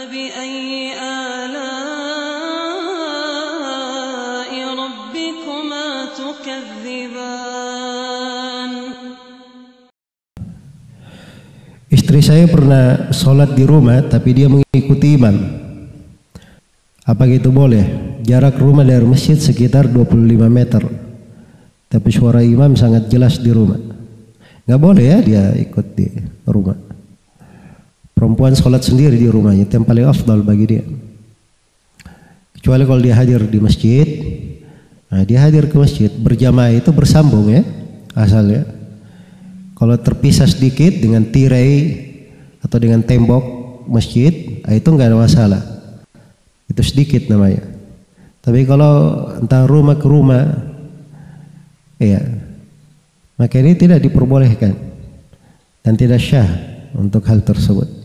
فبأي آلاء ربكما تكذبان Istri saya pernah sholat di rumah tapi dia mengikuti imam. Apa gitu boleh? Jarak rumah dari masjid sekitar 25 meter. Tapi suara imam sangat jelas di rumah. Nggak boleh ya dia ikut di rumah. Perempuan sholat sendiri di rumahnya itu yang paling afdal bagi dia. Kecuali kalau dia hadir di masjid, nah dia hadir ke masjid berjamaah itu bersambung ya asalnya. Kalau terpisah sedikit dengan tirai atau dengan tembok masjid, nah itu nggak ada masalah. Itu sedikit namanya. Tapi kalau entah rumah ke rumah, ya, maka ini tidak diperbolehkan dan tidak syah untuk hal tersebut.